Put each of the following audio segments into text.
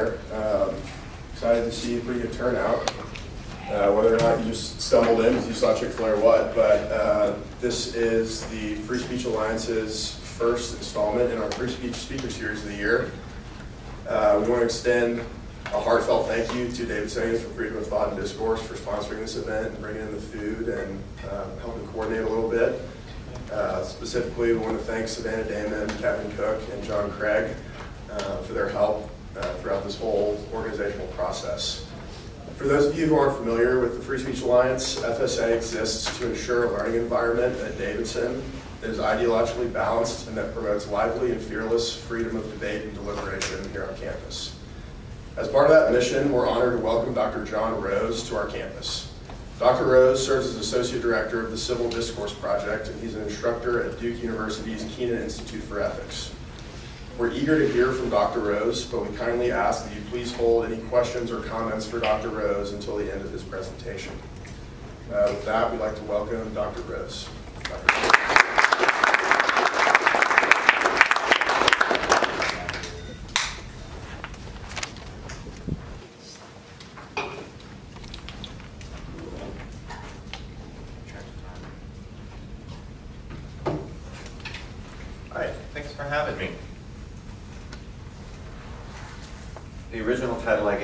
here. Um, excited to see a pretty good turnout. Uh, whether or not you just stumbled in because you saw Chick-fil-A or what, but uh, this is the Free Speech Alliance's first installment in our Free Speech Speaker Series of the year. Uh, we want to extend a heartfelt thank you to Davidsonians from Freedom of Thought and Discourse for sponsoring this event and bringing in the food and uh, helping coordinate a little bit. Uh, specifically, we want to thank Savannah Damon, Kevin Cook, and John Craig uh, for their help uh, throughout this whole organizational process. For those of you who aren't familiar with the Free Speech Alliance, FSA exists to ensure a learning environment at Davidson that is ideologically balanced and that promotes lively and fearless freedom of debate and deliberation here on campus. As part of that mission, we're honored to welcome Dr. John Rose to our campus. Dr. Rose serves as Associate Director of the Civil Discourse Project, and he's an instructor at Duke University's Kenan Institute for Ethics. We're eager to hear from Dr. Rose, but we kindly ask that you please hold any questions or comments for Dr. Rose until the end of his presentation. Uh, with that, we'd like to welcome Dr. Rose. Dr. Rose. Hi, thanks for having me. The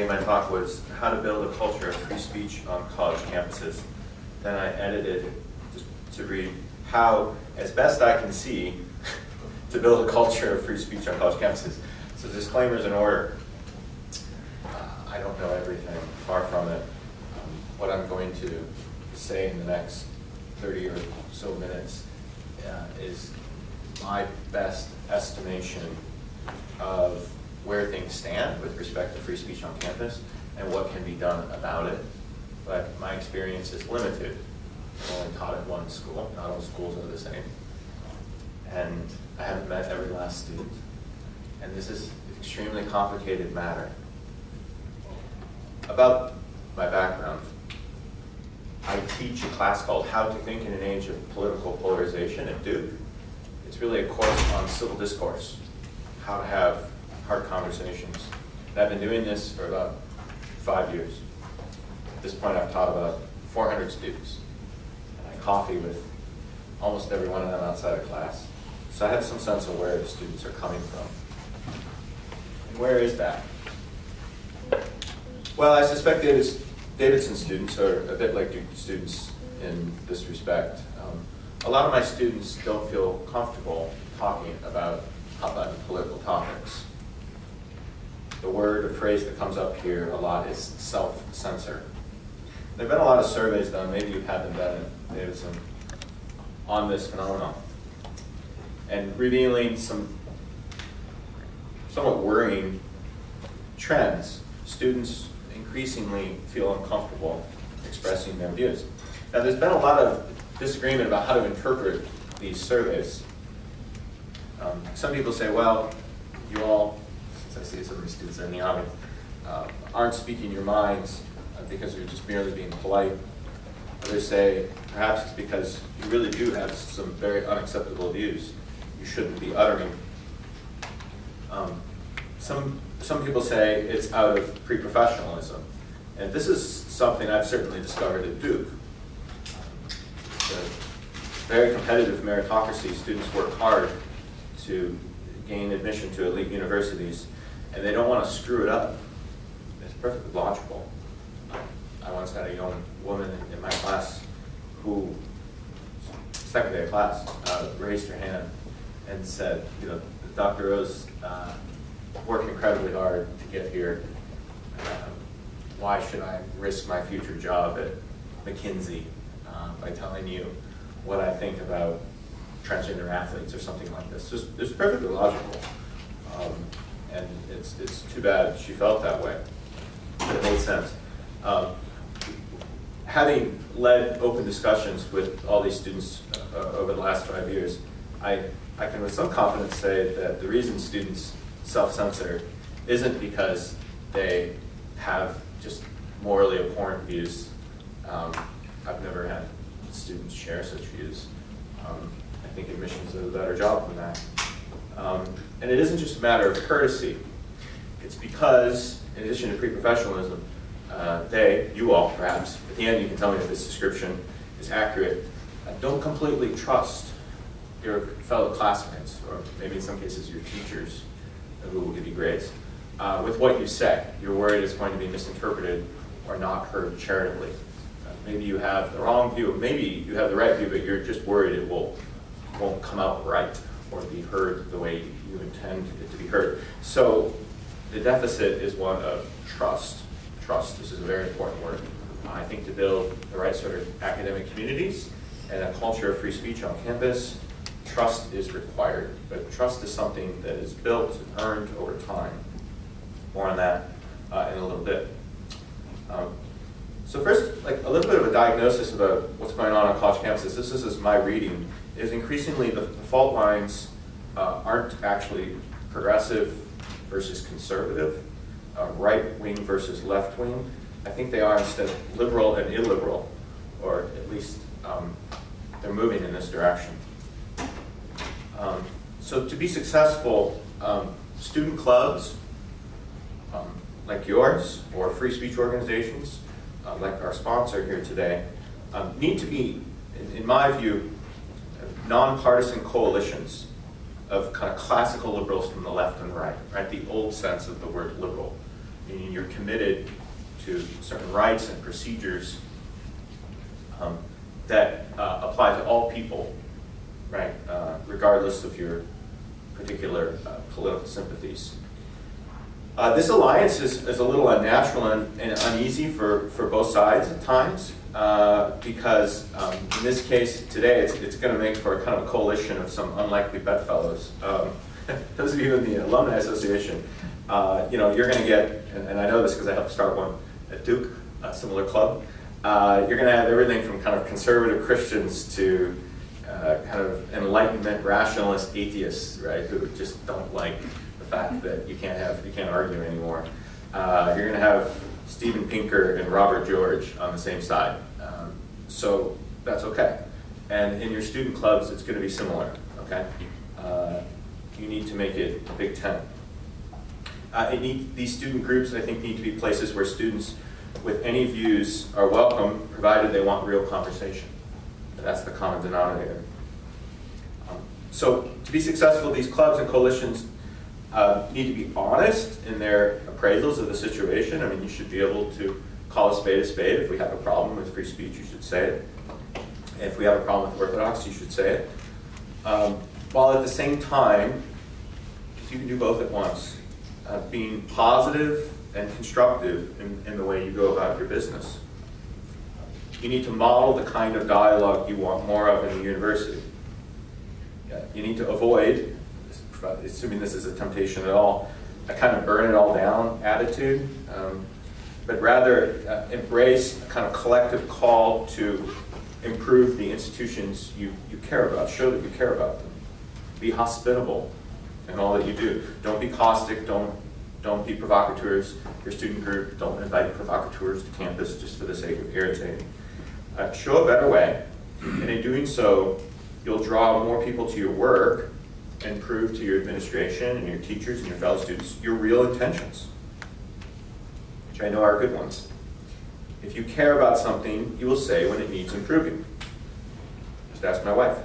I gave my talk was How to Build a Culture of Free Speech on College Campuses. Then I edited it to read How, as best I can see, to build a culture of free speech on college campuses. So disclaimers in order. Uh, I don't know everything, far from it. Um, what I'm going to say in the next 30 or so minutes uh, is my best estimation of where things stand with respect to free speech on campus and what can be done about it. But my experience is limited. I've only taught at one school. Not all schools are the same. And I haven't met every last student. And this is an extremely complicated matter. About my background, I teach a class called How to Think in an Age of Political Polarization at Duke. It's really a course on civil discourse, how to have hard conversations. And I've been doing this for about five years. At this point, I've taught about 400 students. And I coffee with almost every one of them outside of class. So I have some sense of where the students are coming from. And where is that? Well, I suspect David's, Davidson students are a bit like Duke students in this respect. Um, a lot of my students don't feel comfortable talking about hot-button political topics. The word or phrase that comes up here a lot is self-censor. There have been a lot of surveys done, maybe you've had them done Davidson, on this phenomenon. And revealing some somewhat worrying trends. Students increasingly feel uncomfortable expressing their views. Now, there's been a lot of disagreement about how to interpret these surveys. Um, some people say, well, you all, I see some of these students in the audience, uh, aren't speaking your minds uh, because you're just merely being polite. Others say, perhaps it's because you really do have some very unacceptable views you shouldn't be uttering. Um, some, some people say it's out of pre-professionalism. And this is something I've certainly discovered at Duke. Very competitive meritocracy, students work hard to gain admission to elite universities, and they don't want to screw it up. It's perfectly logical. I once had a young woman in my class who, second day of class, uh, raised her hand and said, you know, Dr. Rose uh, worked incredibly hard to get here. Uh, why should I risk my future job at McKinsey uh, by telling you what I think about transgender athletes or something like this? It's perfectly logical. Um, and it's, it's too bad she felt that way. It made sense. Um, having led open discussions with all these students uh, over the last five years, I, I can with some confidence say that the reason students self-censor isn't because they have just morally abhorrent views. Um, I've never had students share such views. Um, I think admissions does a better job than that. Um, and it isn't just a matter of courtesy. It's because in addition to pre-professionalism, uh, they, you all perhaps, at the end you can tell me if this description is accurate, uh, don't completely trust your fellow classmates, or maybe in some cases your teachers, who will give you grades, uh, with what you say. You're worried it's going to be misinterpreted or not heard charitably. Uh, maybe you have the wrong view, maybe you have the right view, but you're just worried it will, won't come out right or be heard the way you intend it to be heard. So the deficit is one of trust. Trust, this is a very important word. I think to build the right sort of academic communities and a culture of free speech on campus, trust is required. But trust is something that is built and earned over time. More on that uh, in a little bit. Um, so first, like a little bit of a diagnosis about what's going on on college campuses. This is my reading. Is increasingly the, the fault lines uh, aren't actually progressive versus conservative, uh, right wing versus left wing. I think they are instead liberal and illiberal, or at least um, they're moving in this direction. Um, so to be successful, um, student clubs um, like yours or free speech organizations uh, like our sponsor here today um, need to be, in, in my view, nonpartisan coalitions of kind of classical liberals from the left and right, right? The old sense of the word liberal, meaning you're committed to certain rights and procedures um, that uh, apply to all people, right? Uh, regardless of your particular uh, political sympathies. Uh, this alliance is, is a little unnatural and, and, uneasy for, for both sides at times. Uh, because um, in this case today, it's, it's going to make for a kind of a coalition of some unlikely bedfellows. Um, those of you in the Alumni Association, uh, you know, you're going to get, and, and, I know this because I helped start one at Duke, a similar club. Uh, you're going to have everything from kind of conservative Christians to uh, kind of Enlightenment rationalist atheists, right, who just don't like fact that you can't have, you can't argue anymore. Uh, you're going to have Steven Pinker and Robert George on the same side. So that's okay. And in your student clubs, it's going to be similar, okay? Uh, you need to make it a big tent. Uh, need, these student groups, I think, need to be places where students with any views are welcome, provided they want real conversation. That's the common denominator. Um, so to be successful, these clubs and coalitions uh, need to be honest in their appraisals of the situation. I mean, you should be able to call a spade a spade. If we have a problem with free speech, you should say it. If we have a problem with Orthodox, you should say it. Um, while at the same time, you can do both at once, uh, being positive and constructive in, in the way you go about your business. You need to model the kind of dialogue you want more of in the university. You need to avoid, assuming this is a temptation at all, a kind of burn it all down attitude. Um, but rather uh, embrace a kind of collective call to improve the institutions you, you care about, show that you care about them. Be hospitable in all that you do. Don't be caustic, don't, don't be provocateurs. Your student group, don't invite provocateurs to campus just for the sake of irritating. Uh, show a better way, and in doing so, you'll draw more people to your work and prove to your administration and your teachers and your fellow students your real intentions which I know are good ones. If you care about something, you will say when it needs improving. Just ask my wife.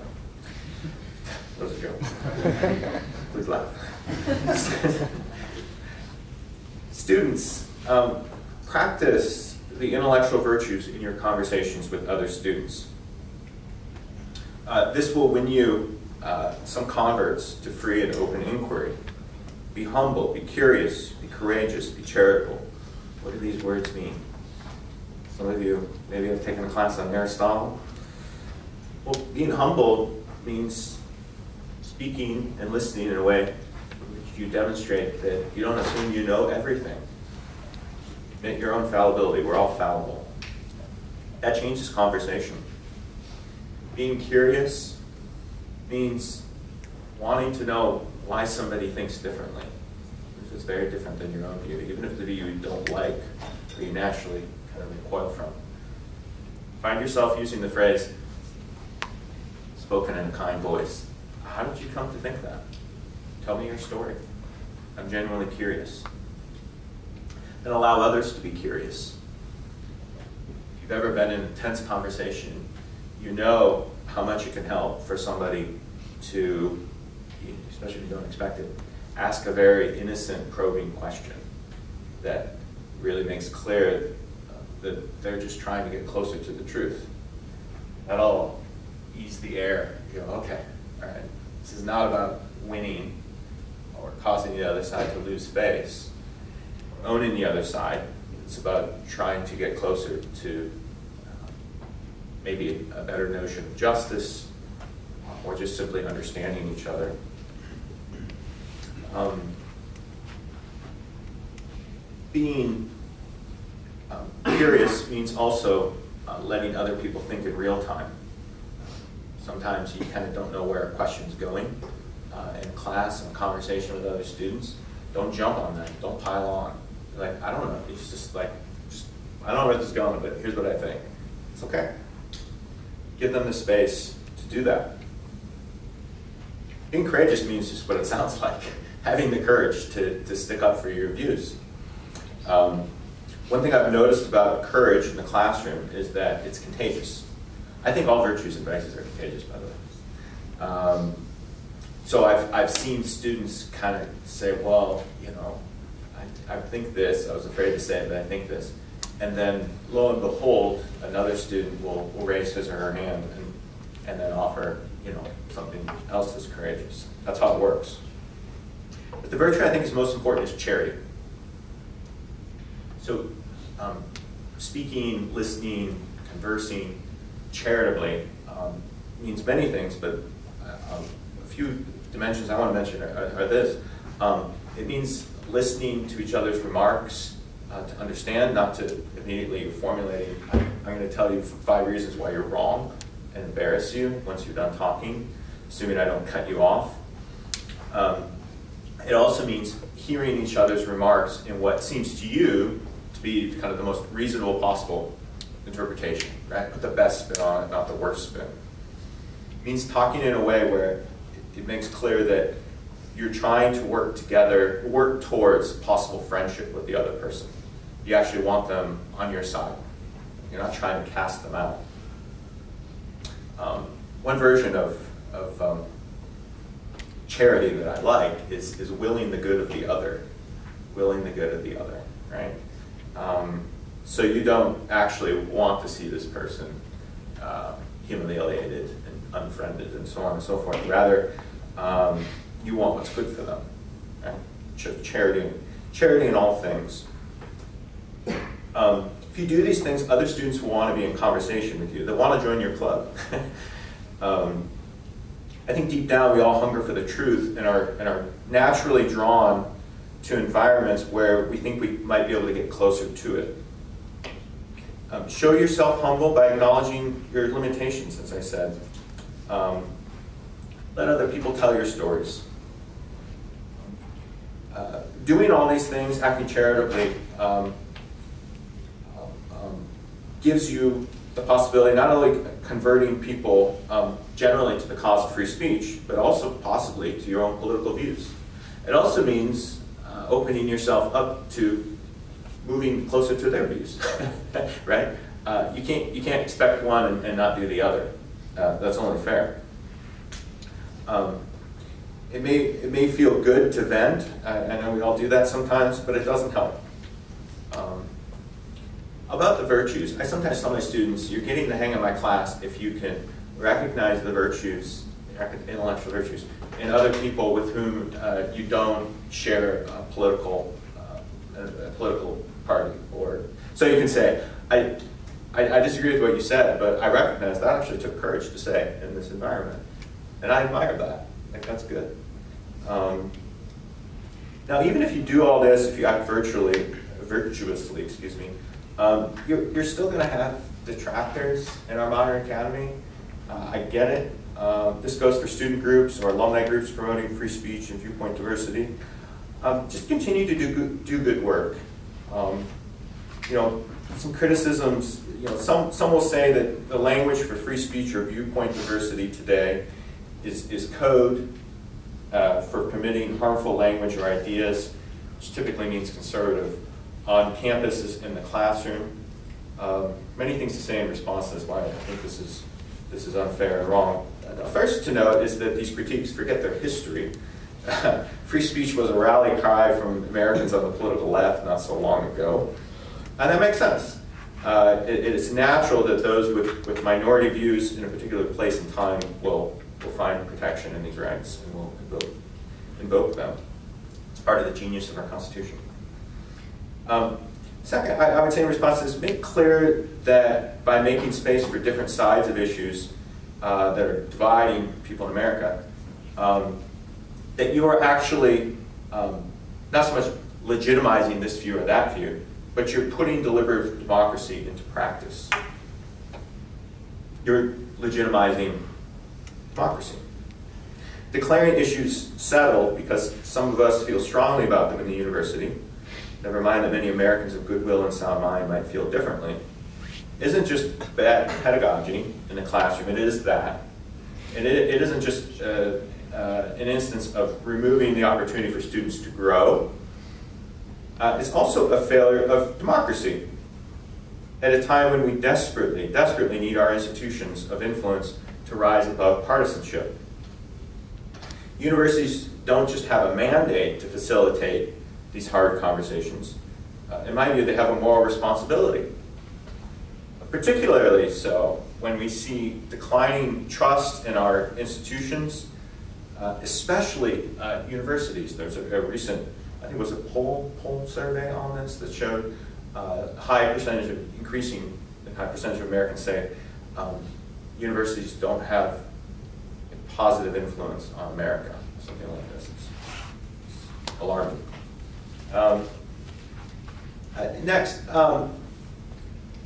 That was a joke. Please laugh. Students, um, practice the intellectual virtues in your conversations with other students. Uh, this will win you uh, some converts to free and open inquiry. Be humble, be curious, be courageous, be charitable. What do these words mean? Some of you maybe have taken a class on Aristotle. Well, being humble means speaking and listening in a way which you demonstrate that you don't assume you know everything. Admit your own fallibility. We're all fallible. That changes conversation. Being curious means wanting to know why somebody thinks differently which is very different than your own view, even if the view you don't like or you naturally kind of recoil from. Find yourself using the phrase, spoken in a kind voice. How did you come to think that? Tell me your story. I'm genuinely curious. and allow others to be curious. If you've ever been in a tense conversation, you know how much it can help for somebody to, especially if you don't expect it, ask a very innocent, probing question that really makes clear that they're just trying to get closer to the truth. That'll ease the air. You go, okay, all right, this is not about winning or causing the other side to lose face, owning the other side. It's about trying to get closer to maybe a better notion of justice or just simply understanding each other. Um, being um, curious means also uh, letting other people think in real time. Sometimes you kind of don't know where a question's going uh, in class and conversation with other students. Don't jump on that. Don't pile on. Like, I don't know. It's just like, just, I don't know where this is going, but here's what I think. It's okay. Give them the space to do that. Being courageous means just what it sounds like having the courage to, to stick up for your views. Um, one thing I've noticed about courage in the classroom is that it's contagious. I think all virtues and vices are contagious, by the way. Um, so I've, I've seen students kind of say, well, you know, I, I think this, I was afraid to say it, but I think this. And then lo and behold, another student will, will raise his or her hand and, and then offer, you know, something else that's courageous. That's how it works. But the virtue I think is most important is charity. So um, speaking, listening, conversing charitably um, means many things, but uh, um, a few dimensions I want to mention are, are this. Um, it means listening to each other's remarks uh, to understand, not to immediately formulate, I'm, going to tell you five reasons why you're wrong and embarrass you once you're done talking, assuming I don't cut you off. Um, it also means hearing each other's remarks in what seems to you to be kind of the most reasonable possible interpretation, right? Put the best spin on it, not the worst spin. It means talking in a way where it makes clear that you're trying to work together, work towards possible friendship with the other person. You actually want them on your side. You're not trying to cast them out. Um, one version of, of um, charity that I like is, is willing the good of the other. Willing the good of the other, right? Um, so you don't actually want to see this person uh, humiliated and unfriended and so on and so forth. Rather, um, you want what's good for them. Right? Ch- charity, charity in all things. Um, if you do these things, other students will want to be in conversation with you. They want to join your club. um, I think deep down we all hunger for the truth and are, and are naturally drawn to environments where we think we might be able to get closer to it. Um, show yourself humble by acknowledging your limitations, as I said. Um, let other people tell your stories. Uh, doing all these things, acting charitably, um, gives you the possibility not only converting people um, generally to the cause of free speech, but also possibly to your own political views. It also means uh, opening yourself up to moving closer to their views, right? Uh, you can't you can't expect one and, and not do the other. Uh, that's only fair. Um, it may it may feel good to vent. I, I, know we all do that sometimes, but it doesn't help. About the virtues, I sometimes tell my students, you're getting the hang of my class if you can recognize the virtues, intellectual virtues, in other people with whom uh, you don't share a political, uh, a political party. Or so you can say, I, I, I, disagree with what you said, but I recognize that actually took courage to say in this environment, and I admire that. Like that's good. Um, now, even if you do all this, if you act virtually, virtuously, excuse me, um, you're, you're still going to have detractors in our modern academy. Uh, I get it. Uh, this goes for student groups or alumni groups promoting free speech and viewpoint diversity. Um, just continue to do good, do good work. Um, you know, some criticisms. You know, some some will say that the language for free speech or viewpoint diversity today is is code uh, for permitting harmful language or ideas, which typically means conservative on campuses in the classroom. Um, many things to say in response to this, why I think this is, this is unfair and wrong. The first to note is that these critiques forget their history. Free speech was a rally cry from Americans on the political left not so long ago. And that makes sense. Uh, it, it's natural that those with, with minority views in a particular place and time will, will find protection in these rights and will invoke, invoke them. It's part of the genius of our Constitution. Um, second, I, I, would say in response to this, make clear that by making space for different sides of issues uh, that are dividing people in America, um, that you are actually um, not so much legitimizing this view or that view, but you're putting deliberative democracy into practice. You're legitimizing democracy. Declaring issues settled because some of us feel strongly about them in the university, never mind that many Americans of goodwill and sound mind might feel differently, isn't just bad pedagogy in the classroom, it is that. And it, it isn't just uh, uh, an instance of removing the opportunity for students to grow. Uh, it's also a failure of democracy at a time when we desperately, desperately need our institutions of influence to rise above partisanship. Universities don't just have a mandate to facilitate these hard conversations. Uh, in my view, they have a moral responsibility. Particularly so when we see declining trust in our institutions uh, especially uh, universities. There's a, a, recent, I think it was a poll, poll survey on this that showed uh, high percentage of, increasing a high percentage of Americans say um, universities don't have a positive influence on America, something like this. It's alarming. Um, uh, next, um,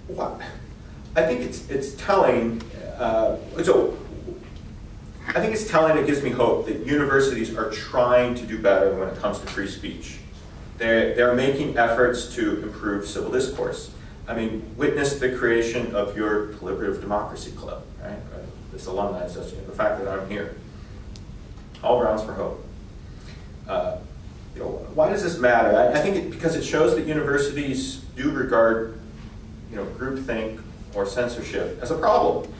what? I think it's, it's telling, uh, so I think it's telling, it gives me hope that universities are trying to do better when it comes to free speech. They're, they're making efforts to improve civil discourse. I mean, witness the creation of your Deliberative Democracy Club, right? This alumni association, the fact that I'm here. All grounds for hope. Uh, you know, why does this matter? I, I think it, because it shows that universities do regard, you know, groupthink or censorship as a problem.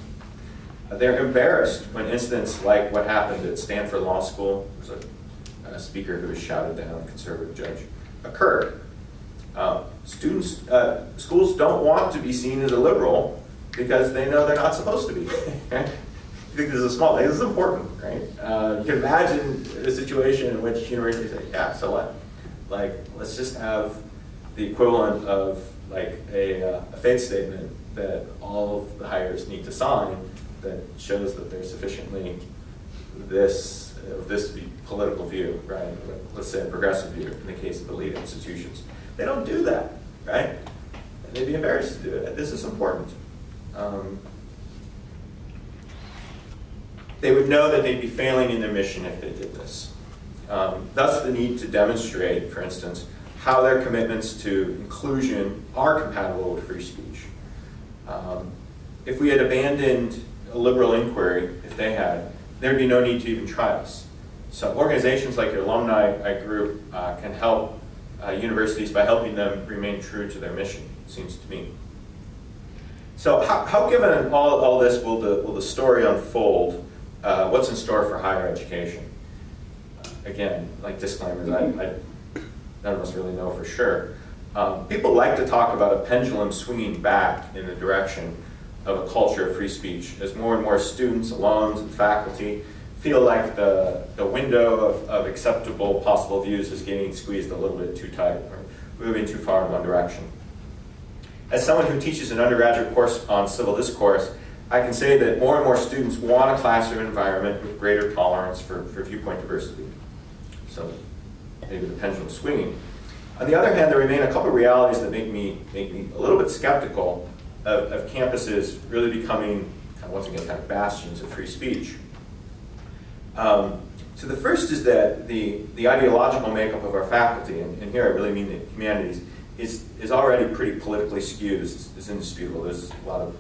They're embarrassed when incidents like what happened at Stanford Law School, there was a, a speaker who was shouted down, a conservative judge, occurred. Uh, students, uh, schools don't want to be seen as a liberal because they know they're not supposed to be. I think this is a small, thing, this is important, right? Uh, you can imagine a situation in which universities say, yeah, so what? Like, let's just have the equivalent of like a, uh, a faith statement that all of the hires need to sign that shows that they're sufficiently this this political view, right? Let's say a progressive view in the case of elite institutions. They don't do that, right? they'd be embarrassed to do it. This is important. Um, they would know that they'd be failing in their mission if they did this. Um, thus, the need to demonstrate, for instance, how their commitments to inclusion are compatible with free speech. Um, if we had abandoned a liberal inquiry, if they had, there'd be no need to even try us. So organizations like your alumni group uh, can help uh, universities by helping them remain true to their mission, seems to me. So how, how given all, all this will the, will the story unfold? Uh, what's in store for higher education? again, like disclaimers, I, I, none of us really know for sure. Um, people like to talk about a pendulum swinging back in the direction of a culture of free speech as more and more students, alums, and faculty feel like the, the window of, of acceptable possible views is getting squeezed a little bit too tight or moving too far in one direction. As someone who teaches an undergraduate course on civil discourse, I can say that more and more students want a classroom environment with greater tolerance for, for viewpoint diversity. So maybe the pendulum swinging. On the other hand, there remain a couple of realities that make me, make me a little bit skeptical of, of campuses really becoming, kind of, once again, kind of bastions of free speech. Um, so the first is that the, the ideological makeup of our faculty, and, and here I really mean the humanities, is, is already pretty politically skewed. It's, it's indisputable. There's a lot of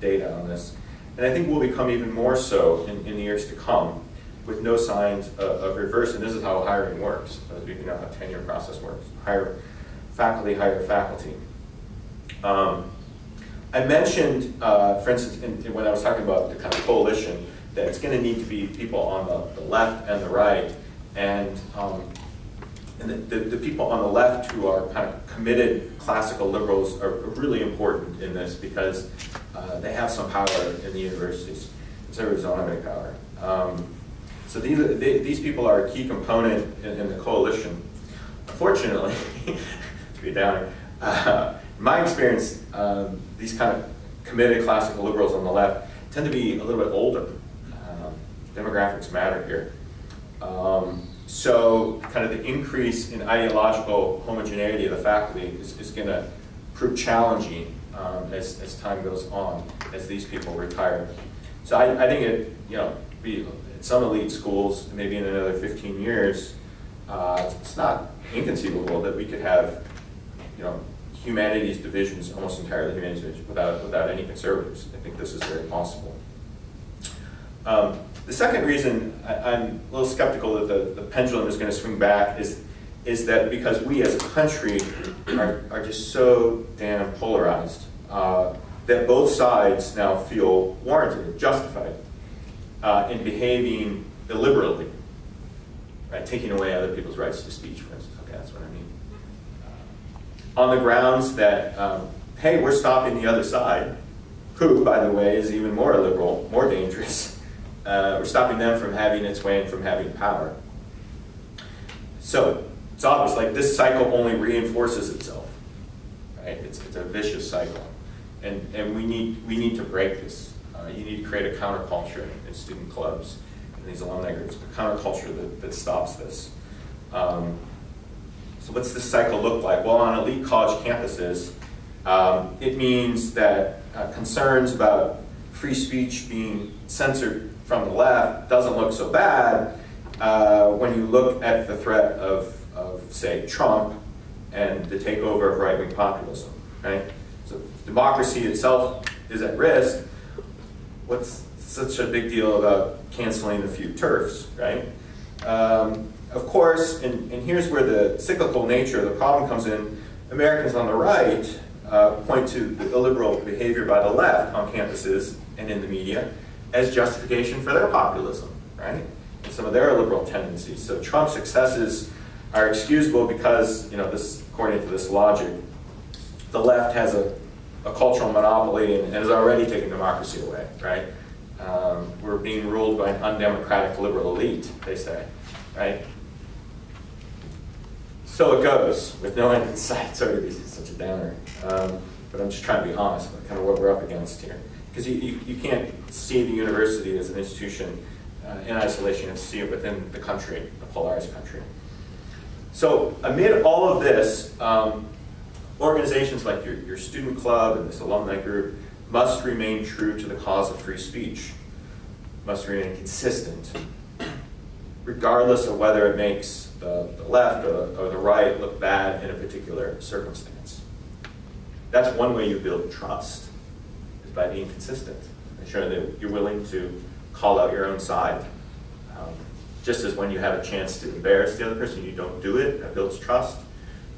data on this. And I think will become even more so in, in the years to come with no signs of, of reverse. And this is how hiring works, as we know how tenure process works. Hire faculty hire faculty. Um, I mentioned, uh, for instance, in, in when I was talking about the kind of coalition, that it's going to need to be people on the, the left and the right, and um, and the, the, the, people on the left who are kind of committed classical liberals are really important in this because uh, they have some power in the universities. Conservatives don't have any power. Um, so these, they, these people are a key component in, in the coalition. Unfortunately, to be downer, uh, in my experience, um, these kind of committed classical liberals on the left tend to be a little bit older. Um, demographics matter here. Um, so kind of the increase in ideological homogeneity of the faculty is, is going to prove challenging um, as, as time goes on, as these people retire. So I, I think it, you know, be at some elite schools, maybe in another 15 years, uh, it's not inconceivable that we could have, you know, humanities divisions, almost entirely humanities divisions, without, without any conservatives. I think this is very possible. Um, the second reason I, am a little skeptical that the, the pendulum is going to swing back is, is that because we as a country are, are just so damn polarized uh, that both sides now feel warranted, justified uh, in behaving illiberally, right? Taking away other people's rights to speech, for instance. Okay, that's what I mean. Uh, on the grounds that, um, hey, we're stopping the other side, who, by the way, is even more illiberal, more dangerous uh, we're stopping them from having its way and from having power. So it's obvious, like this cycle only reinforces itself. Right? It's, it's a vicious cycle. And, and we, need, we need to break this. Uh, you need to create a counterculture in student clubs and these alumni groups, a counterculture that, that stops this. Um, so what's this cycle look like? Well, on elite college campuses, um, it means that uh, concerns about free speech being censored from the left doesn't look so bad uh, when you look at the threat of, of, say, Trump and the takeover of right-wing populism, right? Democracy itself is at risk. What's such a big deal about canceling a few TERFs, right? Um, of course, and, and here's where the cyclical nature of the problem comes in, Americans on the right uh, point to the illiberal behavior by the left on campuses and in the media, as justification for their populism, right? And some of their liberal tendencies. So Trump's successes are excusable because, you know, this, according to this logic, the left has a, a cultural monopoly and, and has already taken democracy away, right? Um, we're being ruled by an undemocratic liberal elite, they say, right? So it goes, with no end in sight. Sorry to such a downer. Um, but I'm just trying to be honest about kind of what we're up against here because you, you, you, can't see the university as an institution uh, in isolation and see it within the country, a polarized country. So amid all of this, um, organizations like your, your student club and this alumni group must remain true to the cause of free speech, must remain consistent, regardless of whether it makes the, the left or the, or the right look bad in a particular circumstance. That's one way you build trust is by being consistent, ensuring that you're willing to call out your own side. Um, just as when you have a chance to embarrass the other person, you don't do it, that builds trust.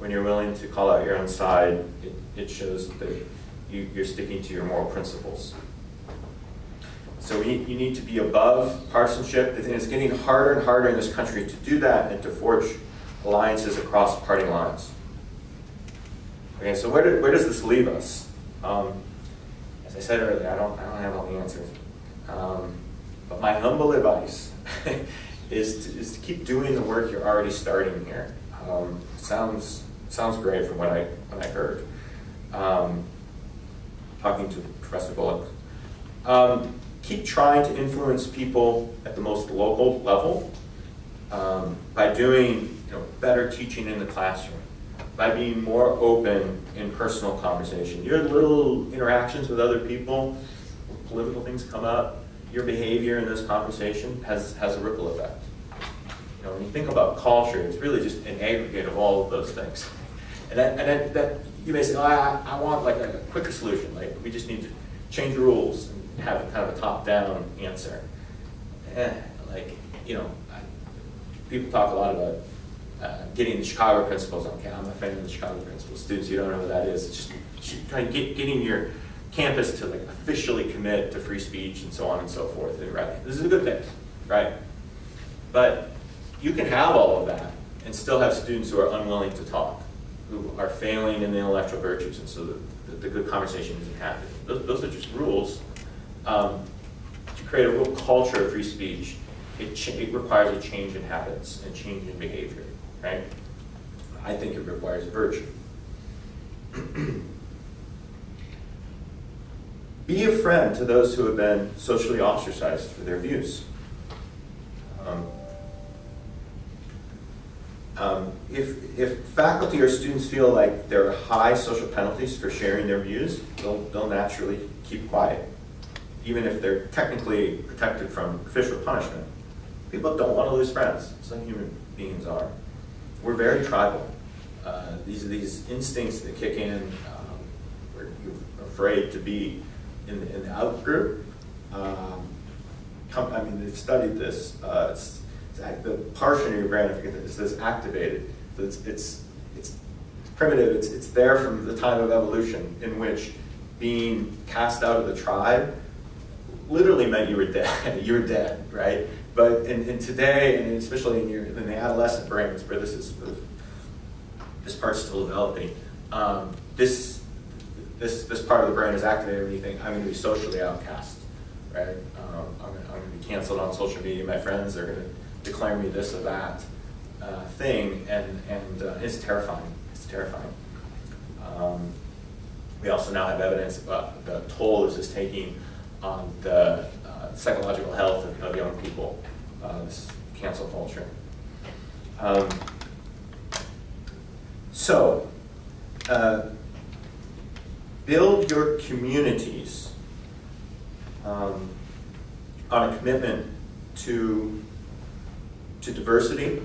When you're willing to call out your own side, it, it shows that you, are sticking to your moral principles. So we, you need to be above partisanship, it's getting harder and harder in this country to do that and to forge alliances across party lines. Okay, so where, where does this leave us? Um, as I said earlier, I don't, I don't have all the answers. Um, but my humble advice is, to, is to keep doing the work you're already starting here. Um, sounds, sounds great from what I, what I heard. Um, talking to Professor Bullock. Um, keep trying to influence people at the most local level um, by doing you know, better teaching in the classroom by being more open in personal conversation. Your little interactions with other people, political things come up, your behavior in this conversation has, has a ripple effect. You know, when you think about culture, it's really just an aggregate of all of those things. And that, and that, that you may say, oh, I, I want like a quicker solution. Like we just need to change the rules and have kind of a top-down answer. Eh, like, you know, I, people talk a lot about uh, getting the Chicago principles. Okay, I'm a fan of the Chicago principles. Students, you don't know what that is. It's just, get, getting your campus to like officially commit to free speech and so on and so forth. Right? This is a good thing, right? But you can have all of that and still have students who are unwilling to talk, who are failing in the intellectual virtues, and so the, the, the good conversation isn't happening. Those, those are just rules. Um, to create a real culture of free speech, it, it requires a change in habits and change in behavior, right? I think it requires virtue. Be a friend to those who have been socially ostracized for their views. Um, um, if, if faculty or students feel like there are high social penalties for sharing their views, they'll, they'll naturally keep quiet, even if they're technically protected from official punishment. People don't want to lose friends. Some human beings are. We're very tribal. Uh, these are these instincts that kick in um, where you're afraid to be in the, in the out group. Um, I mean, they've studied this. Uh, the portion of your brain, I forget that, is activated. It's, it's, it's primitive. It's, it's there from the time of evolution in which being cast out of the tribe literally meant you were dead. you were dead, right? But in, in today, and especially in, your, in the adolescent brains, where this is this part's still developing, um, this this this part of the brain is activated when you think I'm going to be socially outcast, right? Um, I'm, going to be canceled on social media. My friends are going to declare me this or that uh, thing, and and uh, it's terrifying. It's terrifying. Um, we also now have evidence about the toll this is taking on the uh, psychological health of, of young people, uh, this cancel culture. Um, so, uh, build your communities um, on a commitment to, to diversity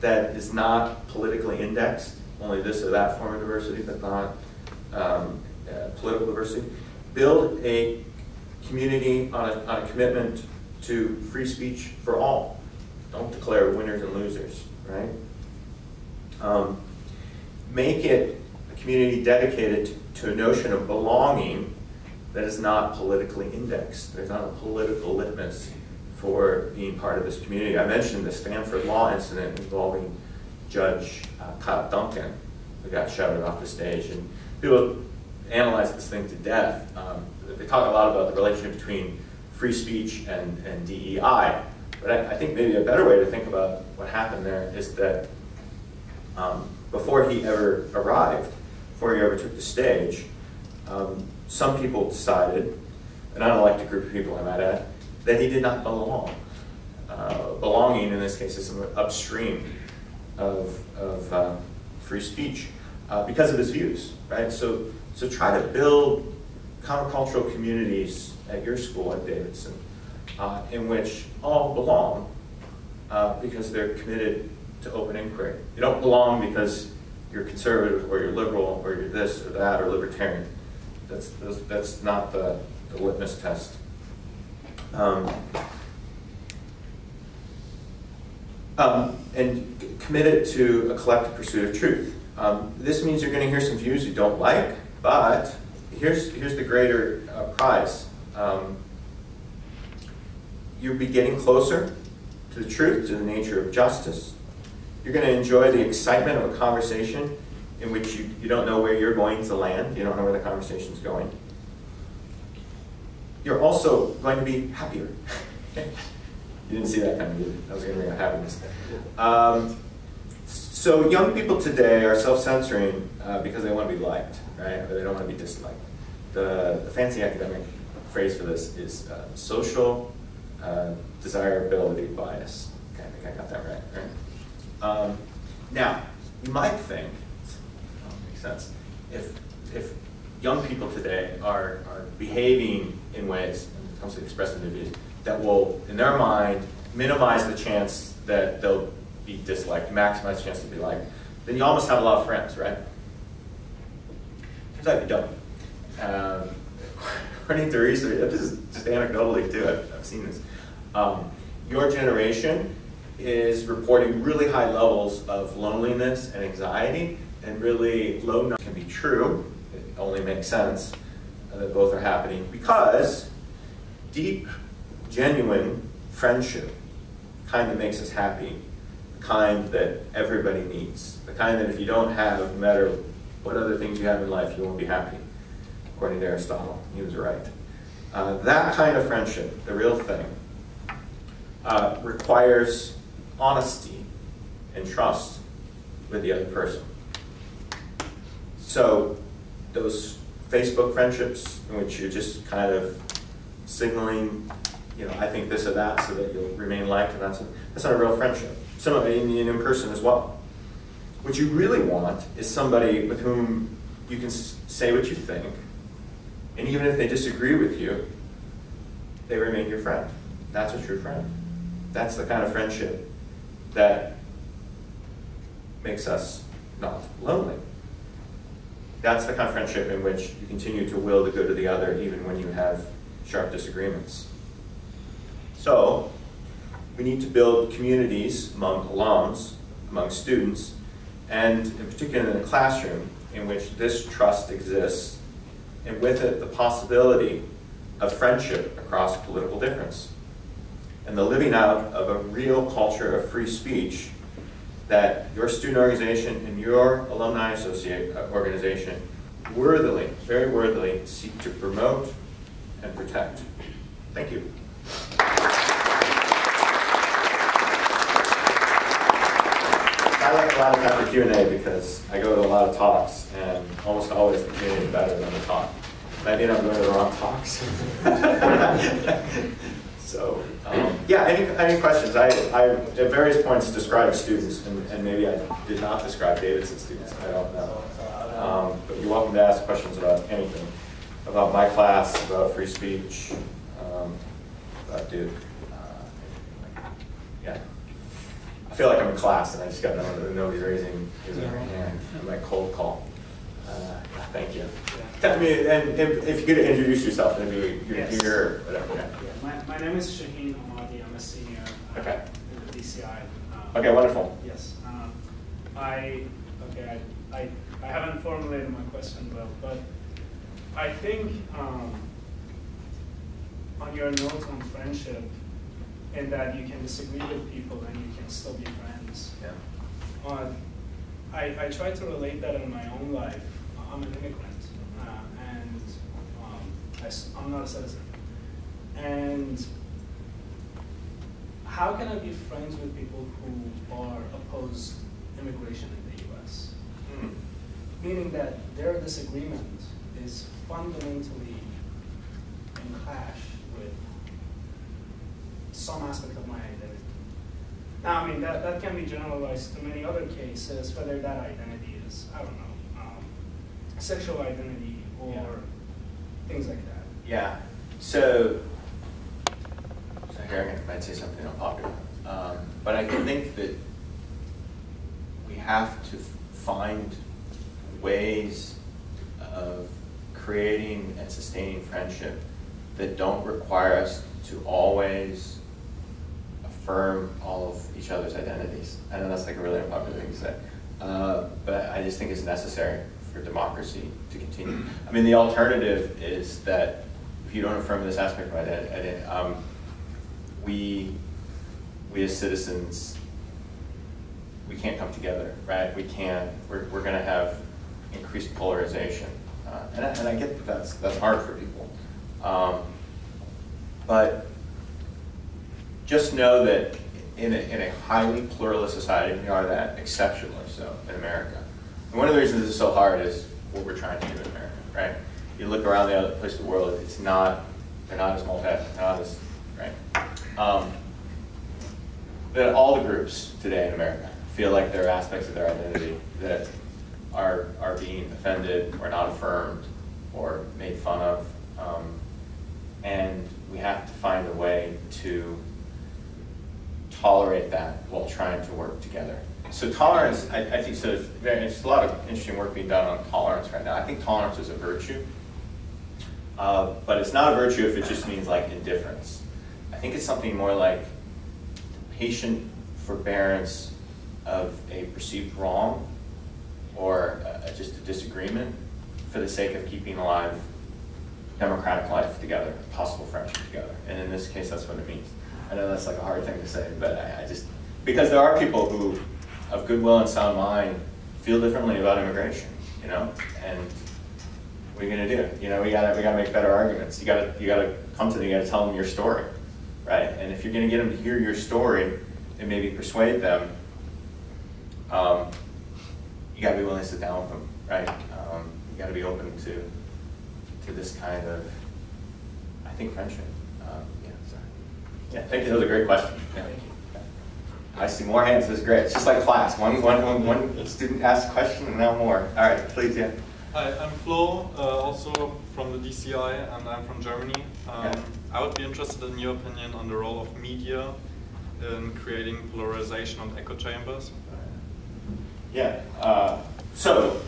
that is not politically indexed, only this or that form of diversity, but not um, uh, political diversity. Build a community on a, on a commitment to free speech for all. Don't declare winners and losers, right? Um, make it a community dedicated to, to a notion of belonging that is not politically indexed. There's not a political litmus for being part of this community. I mentioned the Stanford Law incident involving Judge uh, Kyle Duncan, who got shouted off the stage. And people analyze this thing to death. Um, they talk a lot about the relationship between free speech and, and DEI. But I, I, think maybe a better way to think about what happened there is that um, before he ever arrived, before he ever took the stage, um, some people decided, an unelected group of people I might add, that he did not belong. Uh, belonging in this case is upstream of, of uh, free speech uh, because of his views, right? So, so try to build countercultural communities at your school at Davidson uh, in which all belong uh, because they're committed to open inquiry. You don't belong because you're conservative or you're liberal or you're this or that or libertarian. That's, that's, that's not the, the litmus test. Um, um, and committed to a collective pursuit of truth. Um, this means you're going to hear some views you don't like, but here's, here's the greater uh, prize. Um, you'll be getting closer to the truth, to the nature of justice. You're going to enjoy the excitement of a conversation in which you, you don't know where you're going to land. You don't know where the conversation's going. You're also going to be happier. you didn't see that coming, did? That was going to bring out happiness. Um, so young people today are self-censoring uh, because they want to be liked, right? Or they don't want to be disliked. The, the fancy academic phrase for this is uh, social uh, desirability bias. Okay, I think I got that right, right? Um, now, you might think, oh, makes sense, if, if young people today are, are behaving in ways, when it comes to expressing their that will, in their mind, minimize the chance that they'll be disliked, maximize the chance to be liked, then you almost have a lot of friends, right? Turns out you don't. Um, according to research, this is just anecdotally too, I've, I've seen this. Um, your generation is reporting really high levels of loneliness and anxiety, and really low numbers can be true. It only makes sense that both are happening because deep, genuine friendship, kind that makes us happy, the kind that everybody needs, the kind that if you don't have, no matter what other things you have in life, you won't be happy, according to Aristotle. He was right. Uh, that kind of friendship, the real thing, uh, requires honesty and trust with the other person. So those Facebook friendships in which you're just kind of signaling, you know, I think this or that so that you'll remain liked, and that's, a, that's not a real friendship. Similarly, in, in person as well. What you really want is somebody with whom you can say what you think, and even if they disagree with you, they remain your friend. That's a true friend. That's the kind of friendship that makes us not lonely. That's the kind of friendship in which you continue to will the good of the other even when you have sharp disagreements. So, we need to build communities among alums, among students, and in particular in the classroom in which this trust exists, and with it the possibility of friendship across political difference and the living out of a real culture of free speech that your student organization and your alumni associate uh, organization worthily, very worthily seek to promote and protect. Thank you. I like a lot of time for Q&A because I go to a lot of talks and almost always the Q&A is better than the talk. I'm going to the wrong talks. So, um, yeah, any, any questions? I, I, at various points, described students, and, and maybe I did not describe Davidson students. I don't know. Um, but you're welcome to ask questions about anything, about my class, about free speech, um, about Duke. Uh, yeah. I feel like I'm in class, and I just got nobody raising his hand. I'm like cold call. Uh, thank you. Tell me, and if, if you could introduce yourself, maybe your yes. or whatever. Yeah. My, my name is Shaheen Ahmadi. I'm a senior uh, okay. in the DCI. Um, okay, wonderful. Yes. Um, I okay. I, I, I haven't formulated my question well, but I think um, on your notes on friendship, in that you can disagree with people and you can still be friends. Yeah. Uh, I, I try to relate that in my own life. I'm an immigrant, uh, and um, I, I'm not a citizen. And how can I be friends with people who are opposed immigration in the U.S.? Mm. Meaning that their disagreement is fundamentally in clash with some aspect of my identity. Now, I mean, that, that can be generalized to many other cases, whether that identity is, I don't know, um, sexual identity or yeah. things like that. Yeah. So, so here I might say something unpopular, um, but I think that we have to find ways of creating and sustaining friendship that don't require us to always affirm all of each other's identities. I know that's like a really unpopular thing to say, uh, but I just think it's necessary for democracy to continue. I mean, the alternative is that if you don't affirm this aspect of identity, um, we, we as citizens, we can't come together, right? We can't, we're, we're going to have increased polarization. Uh, and, I, and I get that that's, that's hard for people. Um, but just know that in a, in a highly pluralist society, we are that exceptionally so in America. And one of the reasons it's so hard is what we're trying to do in America, right? You look around the other place of the world, it's not, they're not as multi-ethnic, not as, right? Um, that all the groups today in America feel like there are aspects of their identity that are, are being offended or not affirmed or made fun of. Um, and we have to find a way to tolerate that while trying to work together. So tolerance, I, I think, so there's a lot of interesting work being done on tolerance right now. I think tolerance is a virtue, uh, but it's not a virtue if it just means like indifference. I think it's something more like patient forbearance of a perceived wrong or uh, just a disagreement for the sake of keeping alive democratic life together, possible friendship together. And in this case, that's what it means. I know that's like a hard thing to say, but I, I just, because there are people who, of goodwill and sound mind, feel differently about immigration, you know? And what are you gonna do? You know, we gotta, we gotta make better arguments. You gotta, you gotta come to them, you gotta tell them your story, right? And if you're gonna get them to hear your story and maybe persuade them, um, you gotta be willing to sit down with them, right? Um, you gotta be open to, to this kind of, I think, friendship. Yeah, thank you, that was a great question. Yeah. I see more hands, this is great. It's just like class, one, one, one, one student asked a question and now more. All right, please, yeah. Hi, I'm Flo, uh, also from the DCI, and I'm from Germany. Um, Yeah. I would be interested in your opinion on the role of media in creating polarization and echo chambers. Yeah, uh, so,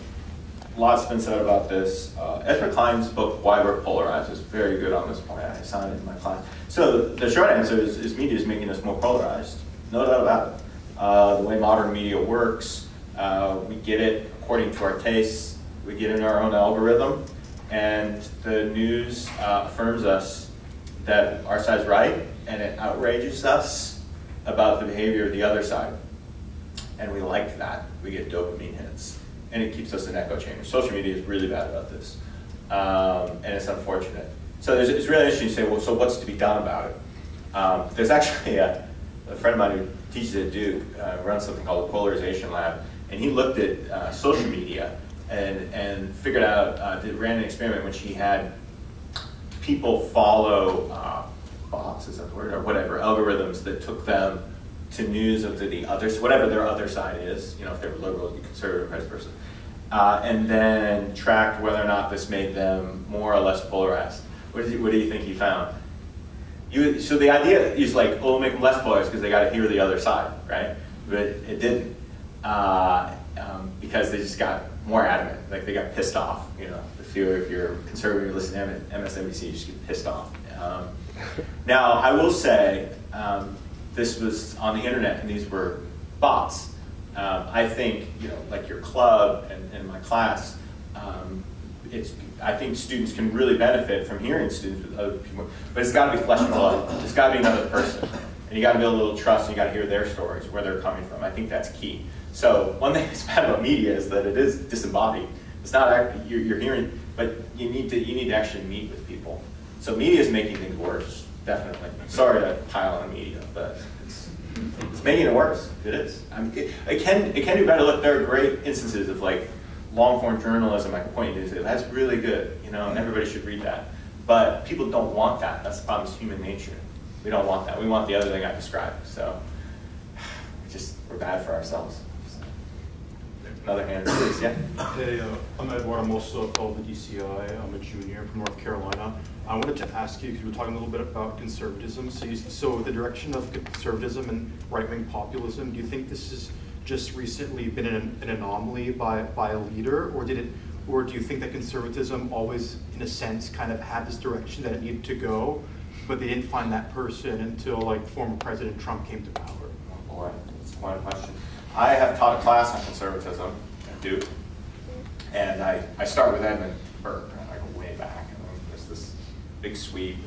lots been said about this. Uh, Ezra Klein's book, Why We're Polarized, is very good on this point. I assigned it in my class. So, the short answer is, is media is making us more polarized. No doubt about it. Uh, the way modern media works, uh, we get it according to our tastes, we get in our own algorithm, and the news uh, affirms us that our side's right, and it outrages us about the behavior of the other side and we like that. We get dopamine hits, and it keeps us in echo chambers. Social media is really bad about this, um, and it's unfortunate. So it's really interesting to say, well, so what's to be done about it? Um, there's actually a, a friend of mine who teaches at Duke, uh, runs something called the Polarization Lab, and he looked at uh, social media and, and figured out, uh, did, ran an experiment in which he had people follow uh, bots, is that the word, or whatever, algorithms that took them to news of the, the others, whatever their other side is, you know, if they're liberal, conservative, vice versa, uh, and then tracked whether or not this made them more or less polarized. What, what do you think he found? You, so the idea is like, oh, we'll make them less polarized because they got to hear the other side, right? But it didn't, uh, um, because they just got more adamant. Like they got pissed off. You know, if you're if you're conservative, you listen to MSNBC, you just get pissed off. Um, now, I will say, um, this was on the internet, and these were bots. Um, I think, you know, like your club and, and my class, um, it's, I think students can really benefit from hearing students with other people, but it's got to be flesh and blood. It's got to be another person, and you got to build a little trust. And you got to hear their stories, where they're coming from. I think that's key. So one thing that's bad about media is that it is disembodied. It's not you're hearing, but you need to you need to actually meet with people. So media is making things worse, definitely. Sorry to pile on media, but it's, it's making it worse. It is. I mean, it, it can it can do better. Look, there are great instances of like long form journalism. I can point you to that's really good, you know, and everybody should read that. But people don't want that. That's the problem. It's human nature. We don't want that. We want the other thing I described. So we just we're bad for ourselves. Another hand, please. Yeah. Hey, uh, I'm Edward. I'm also called the DCI. I'm a junior from North Carolina. I wanted to ask you, because we were talking a little bit about conservatism. So, you, so the direction of conservatism and right-wing populism, do you think this has just recently been an, an anomaly by, by a leader, or did it, or do you think that conservatism always, in a sense, kind of had this direction that it needed to go, but they didn't find that person until like former President Trump came to power? Oh boy, that's quite a question. I have taught a class on conservatism at Duke, and I, I start with Edmund Burke, and I go way back, and then there's this big sweep,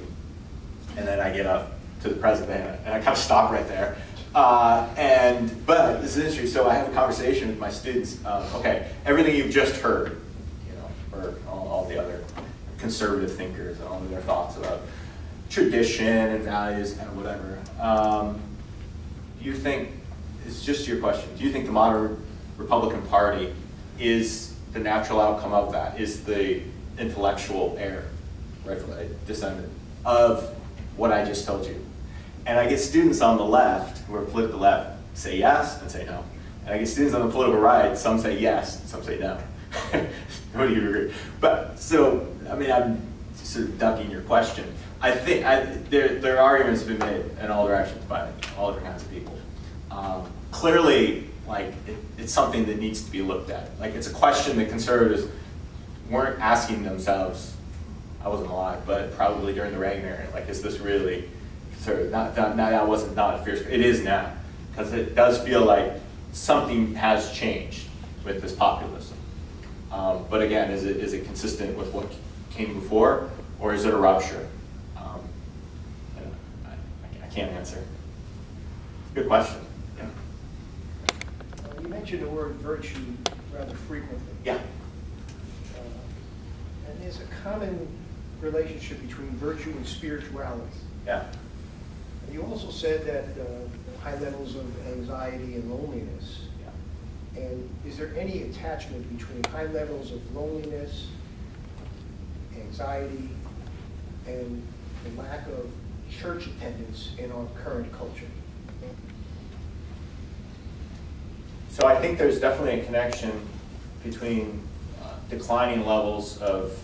and, then I get up to the president, and I kind of stop right there. Uh, and but this is interesting. So I have a conversation with my students. Um, okay, everything you've just heard, you know, or all, all the other conservative thinkers, and all their thoughts about tradition and values and whatever. Um, do you think, it's just your question, do you think the modern Republican Party is the natural outcome of that, is the intellectual heir, rightfully descendant of what I just told you? And I get students on the left, who are political left, say yes and say no. And I get students on the political right, some say yes, some say no. what do you agree? But, so, I mean, I'm sort of ducking your question. I think I, there, there are arguments to be made in all directions by all different kinds of people. Um, clearly, like it, it's something that needs to be looked at. Like it's a question that conservatives weren't asking themselves. I wasn't alive, but probably during the Reagan era. Like, is this really conservative? Not, not, not that wasn't not a fierce. It is now because it does feel like something has changed with this populism. Um, but again, is it, is it consistent with what came before, or is it a rupture? Um, I. I, I can't answer. Good question. Yeah. Uh, You mentioned the word virtue rather frequently. Yeah. Uh, And there's a common relationship between virtue and spirituality. Yeah. And You also said that uh, high levels of anxiety and loneliness. Yeah. And is there any attachment between high levels of loneliness, anxiety, and the lack of church attendance in our current culture? So I think there's definitely a connection between uh, declining levels of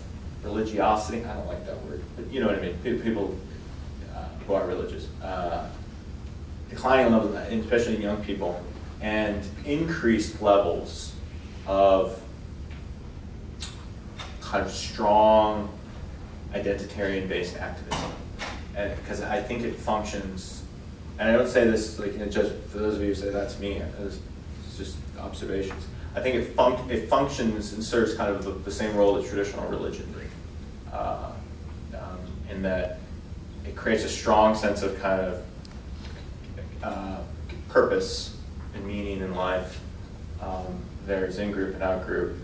religiosity. I don't like that word, but you know what I mean. People uh, who are religious, uh, declining levels, especially in young people, and increased levels of kind of strong identitarian-based activism. Because I think it functions, and I don't say this like just for those of you who say that's me. It's it's just observations. I think it, func- it functions and serves kind of the, the same role that traditional religion did, uh, um, in that it creates a strong sense of kind of uh, purpose and meaning in life. Um, there's in group and out group.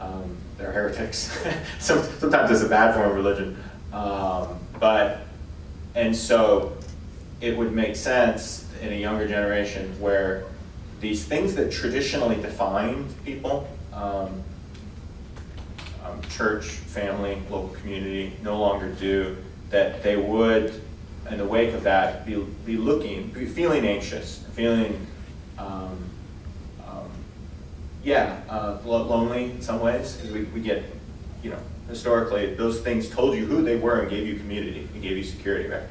Um, there are heretics. Sometimes it's a bad form of religion, um, but and so it would make sense in a younger generation where these things that traditionally defined people, um, um, church, family, local community, no longer do, that they would, in the wake of that, be, be looking, be feeling anxious, feeling, um, um, yeah, uh, lonely in some ways, because we, we get, you know, historically, those things told you who they were and gave you community, and gave you security, right?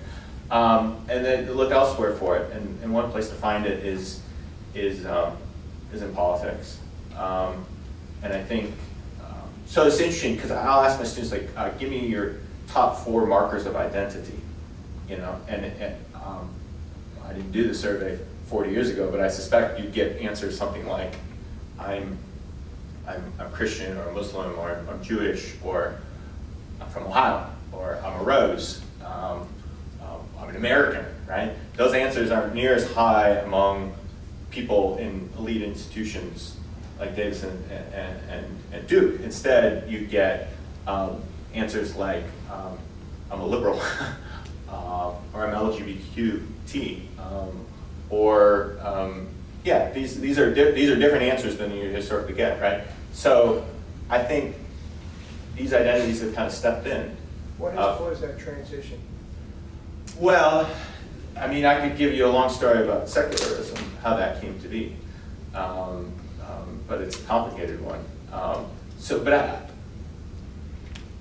Um, and then look elsewhere for it, and, and one place to find it is, is, um, is in politics. Um, and I think, so it's interesting, because I'll ask my students, like, uh, give me your top four markers of identity, you know, and, and um, I didn't do the survey 40 years ago, but I suspect you'd get answers something like, I'm, I'm, I'm Christian, or a Muslim, or I'm Jewish, or I'm from Ohio, or I'm a Rose, um, um, I'm an American, right? Those answers aren't near as high among people in elite institutions like Davidson and, and, and, and Duke. Instead, you get um, answers like, um, I'm a liberal, uh, or I'm LGBTQT, um, or um, yeah, these, these, are these are different answers than you historically get, right? So I think these identities have kind of stepped in. What Uh, has caused that transition? well, I mean, I could give you a long story about secularism, how that came to be, um, but it's a complicated one. Um, so, but I,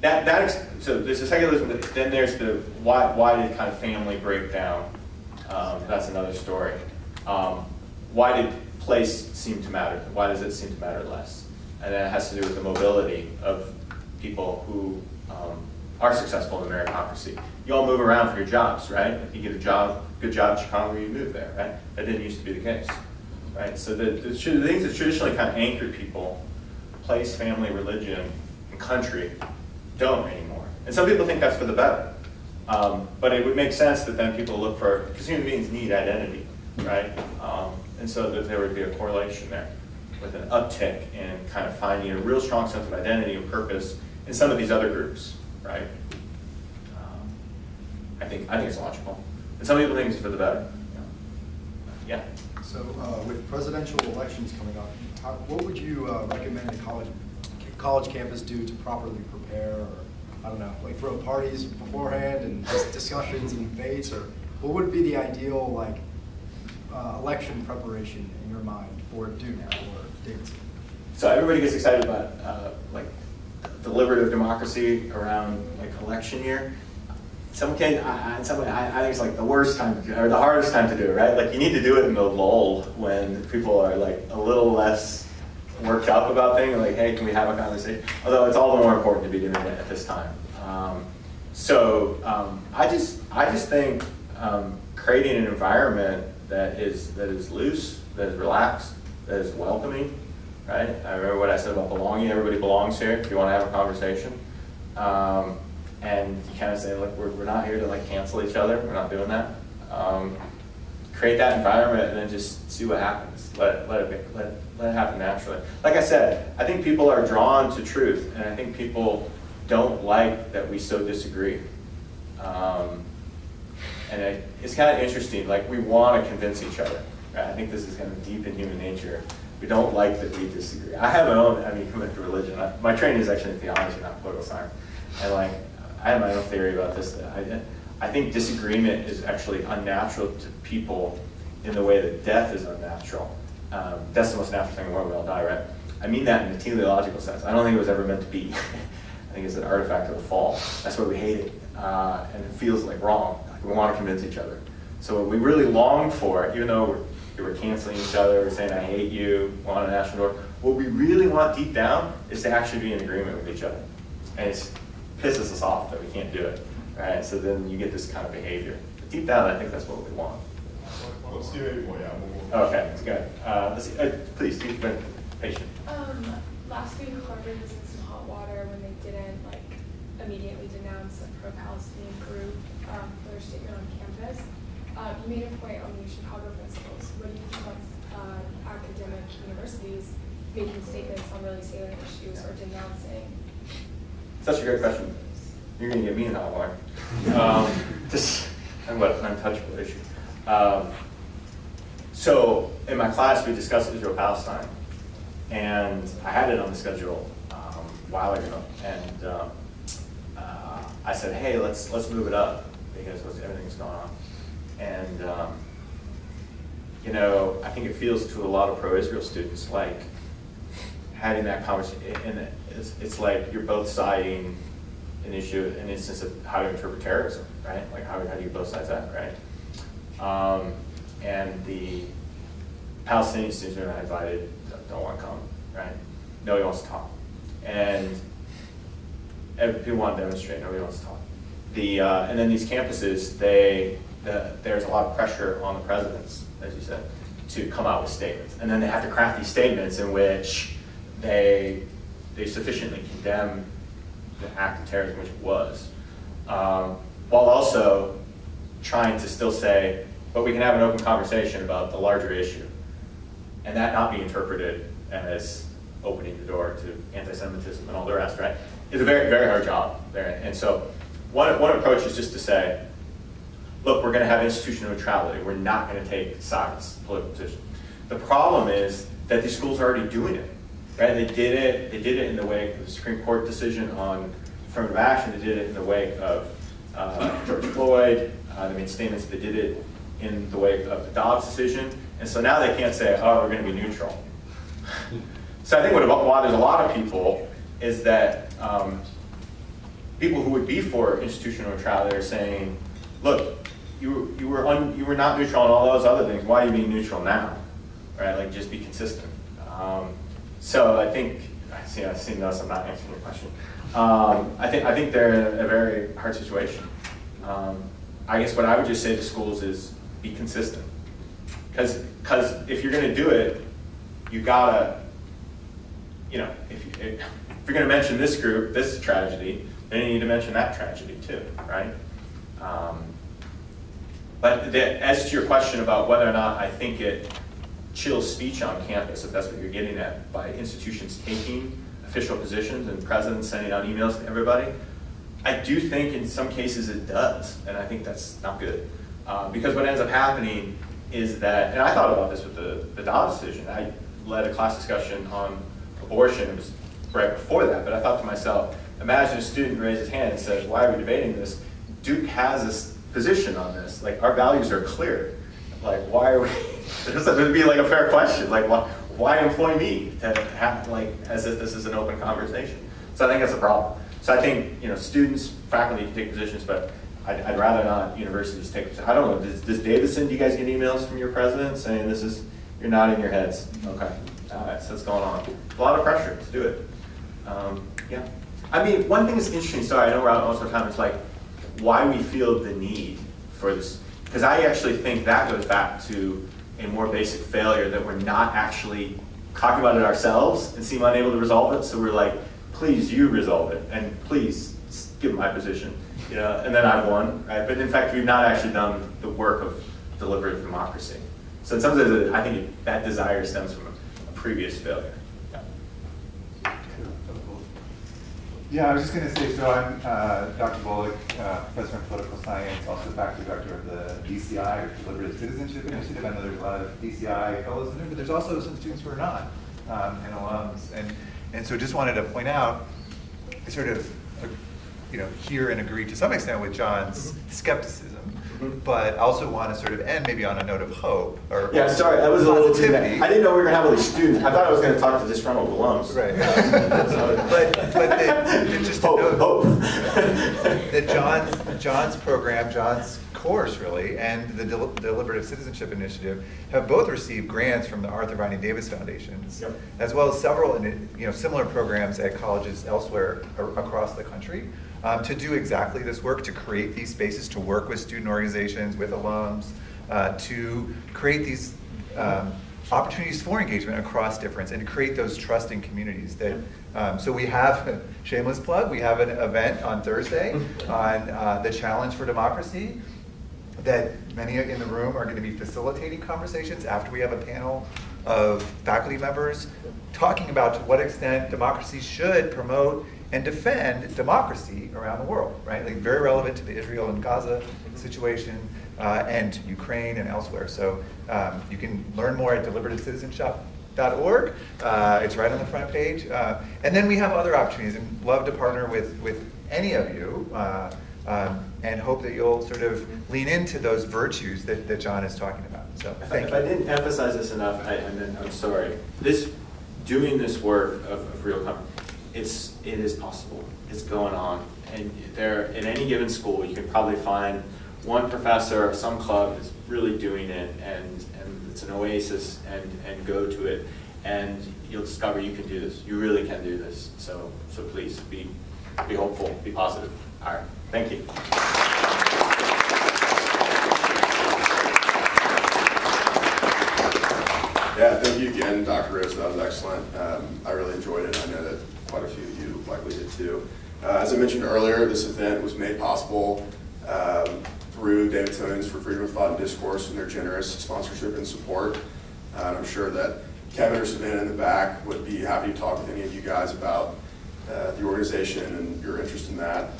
that that so there's the secularism, but then there's the why why did kind of family break down? Um, that's another story. Um, why did place seem to matter? Why does it seem to matter less? And that has to do with the mobility of people who um, are successful in meritocracy. You all move around for your jobs, right? If you get a job, good job in Chicago, you move there, right? That didn't used to be the case, right? So the, the, the things that traditionally kind of anchored people, place, family, religion, and country, don't anymore. And some people think that's for the better. Um, but it would make sense that then people look for, because human beings need identity, right? Um, and so that there would be a correlation there with an uptick in kind of finding a real strong sense of identity and purpose in some of these other groups, right? Um, I think I think it's logical, and some people think it's for the better. Yeah. So uh, with presidential elections coming up, how, what would you uh, recommend a college college campus do to properly prepare, or I don't know, like throw parties beforehand and discussions and debates, or what would be the ideal like uh, election preparation in your mind for Duke or Davidson? So everybody gets excited about uh, like deliberative democracy around like election year. Some can, I, I, some, I, I think it's like the worst time to or the hardest time to do it, right? Like you need to do it in the lull when people are like a little less worked up about things. Like, hey, can we have a conversation? Although it's all the more important to be doing it at this time. Um, so um, I just, I just think um, creating an environment that is, that is loose, that is relaxed, that is welcoming, right? I remember what I said about belonging, everybody belongs here, if you wanna have a conversation. Um, and you kind of say, look, we're, we're not here to like cancel each other, we're not doing that. Um, create that environment and then just see what happens. Let, let, it, let, let it happen naturally. Like I said, I think people are drawn to truth, and I think people don't like that we so disagree. Um, and it, it's kind of interesting, like we want to convince each other. Right? I think this is kind of deep in human nature. We don't like that we disagree. I have my own, I mean, coming to religion. I, my training is actually in theology, not political science. And like, I have my own theory about this. I, I think disagreement is actually unnatural to people in the way that death is unnatural. Um, that's the most natural thing in the world, we all die, right? I mean that in a teleological sense. I don't think it was ever meant to be. I think it's an artifact of the fall. That's why we hate it. Uh, and it feels like wrong. Like we want to convince each other. So what we really long for, even though we're, we're canceling each other, we're saying I hate you, want a national door, what we really want deep down is to actually be in agreement with each other. And it pisses us off that we can't do it. Right? So then you get this kind of behavior. But deep down, I think that's what we want. Let's do it, well, yeah. we'll- Okay, that's good. Uh, let's see, uh, please, you've been patient. Um, last week Harvard was in some hot water when they didn't like immediately denounce a pro-Palestinian group um, for their statement on campus. Uh, you made a point on the Chicago principles. What do you think of uh, academic universities making statements on really salient issues or denouncing? Such a great question. You're going to get me in hot water. Um, this, and what an untouchable issue. Um, so in my class, we discussed Israel Palestine, and I had it on the schedule um, a while ago, and um, uh, I said, hey, let's let's move it up because everything's going on, and um, you know, I think it feels to a lot of pro-Israel students like having that conversation, and it's, it's like you're both siding an issue, an instance of how to interpret terrorism, right? Like how, how do you both sides that, right? Um, and the Palestinian students are not invited, don't- want to come, right? Nobody wants to talk. And people want to demonstrate, nobody wants to talk. The, uh, and then these campuses, they, the, there's a lot of pressure on the presidents, as you said, to come out with statements. And then they have to craft these statements in which they, they sufficiently condemn the act of terrorism, which it was, um, while also trying to still say, but we can have an open conversation about the larger issue, and that not be interpreted as opening the door to anti-Semitism and all the rest, right? It's a very, very hard job there. And so one, one approach is just to say, look, we're going to have institutional neutrality. We're not going to take sides, political position. The problem is that these schools are already doing it, right? They did it. They did it in the wake of the Supreme Court decision on affirmative action. They did it in the wake of uh, George Floyd. Uh, they made statements. They did it in the wake of the Dobbs decision. And so now they can't say, oh, we're going to be neutral. so I think what bothers a lot of people is that um, people who would be for institutional neutrality are saying, look, you, you, were un, you were not neutral on all those other things. Why are you being neutral now? Right? Like, just be consistent. Um, so I think, see, I see this, I'm not answering your question. Um, I, think, I think they're in a very hard situation. Um, I guess what I would just say to schools is be consistent. Because cause if you're going to do it, you gotta, you know, if, you, if you're going to mention this group, this tragedy, then you need to mention that tragedy too, right? Um, but the, as to your question about whether or not I think it chills speech on campus, if that's what you're getting at, by institutions taking official positions and presidents sending out emails to everybody, I do think in some cases it does, and I think that's not good. Uh, because what ends up happening is that, and I thought about this with the, the Dobbs decision. I led a class discussion on abortion. It was right before that, but I thought to myself, imagine a student raised his hand and says, why are we debating this? Duke has this position on this. Like, our values are clear. Like, why are we, it would be like a fair question. Like, why, why employ me to have, like, as if this is an open conversation? So I think that's a problem. So I think, you know, students, faculty can take positions, but I'd, I'd rather not universities take. I don't know, does, does Davidson, do you guys get emails from your president saying this is, you're nodding your heads? Okay, all right, so what's going on? A lot of pressure to do it. Um, yeah. I mean, one thing that's interesting, sorry, I know we're out out of time, it's like why we feel the need for this. Because I actually think that goes back to a more basic failure that we're not actually talking about it ourselves and seem unable to resolve it. So we're like, please, you resolve it, and please give my position. You know, and then I've won, right? But in fact, we've not actually done the work of deliberative democracy. So in some sense, I think that desire stems from a, a previous failure. Yeah. Yeah, I was just going to say, so I'm uh, Dr. Bullock, uh, professor in political science, also faculty director of the DCI, or Deliberative Citizenship Initiative. I know there's a lot of DCI fellows in there, but there's also some students who are not, um, and alums. And, and so just wanted to point out, I sort of, uh, you know, hear and agree to some extent with John's skepticism, Mhm. I also want to sort of end maybe on a note of hope or Yeah, sorry, that was a little too, positivity. I didn't know we were gonna have all these students. I thought I was gonna talk to disgruntled alums. Right. But, but that- just Hope, note hope. that John's, John's program, John's course really, and the Del- Deliberative Citizenship Initiative have both received grants from the Arthur Vining Davis Foundations, Yep. as well as several, you know, similar programs at colleges elsewhere across the country, um, to do exactly this work, to create these spaces, to work with student organizations, with alums, uh, to create these um, opportunities for engagement across difference and to create those trusting communities that um, so we have shameless plug we have an event on thursday on uh, the challenge for democracy that many in the room are going to be facilitating conversations after we have a panel of faculty members talking about to what extent democracy should promote and defend democracy around the world, right? Like very relevant to the Israel and Gaza situation uh, and Ukraine and elsewhere. So um, you can learn more at deliberativeCitizenship.org. Uh, it's right on the front page. Uh, and then we have other opportunities and love to partner with, with any of you. Uh, um, and hope that you'll sort of lean into those virtues that, that John is talking about. So If I, thank if you. I didn't emphasize this enough, I, and then I'm sorry. This, doing this work of, of real com, it's, it is possible. It's going on. And there, in any given school, you can probably find one professor or some club that's really doing it and, and it's an oasis and, and go to it. And you'll discover you can do this. You really can do this. So, so please be, be hopeful, be positive. All right. Thank you. Yeah, thank you again, Dr. Rose. That was excellent. Um, I really enjoyed it. I know that quite a few of you likely did too. Uh, as I mentioned earlier, this event was made possible um, through Davidsonians for Freedom of Thought and Discourse and their generous sponsorship and support. Uh, and I'm sure that Kevin or Savannah in the back would be happy to talk with any of you guys about uh, the organization and your interest in that.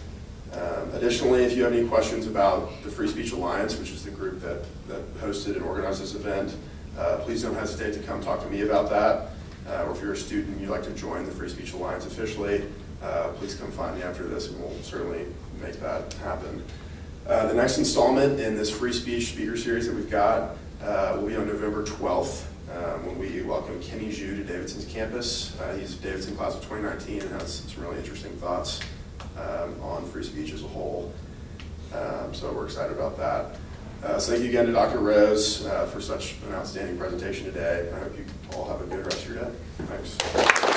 Um, Additionally, if you have any questions about the Free Speech Alliance, which is the group that, that hosted and organized this event, uh, please don't hesitate to come talk to me about that. Uh, or if you're a student and you'd like to join the Free Speech Alliance officially, uh, please come find me after this and we'll certainly make that happen. Uh, the next installment in this free speech speaker series that we've got uh, will be on November 12th um, when we welcome Kenny Xu to Davidson's campus. Uh, he's Davidson class of 2019 and has some really interesting thoughts um, on free speech as a whole. Um, so we're excited about that. Uh, so thank you again to Dr. Rose uh, for such an outstanding presentation today. I hope you all have a good rest of your day. Thanks.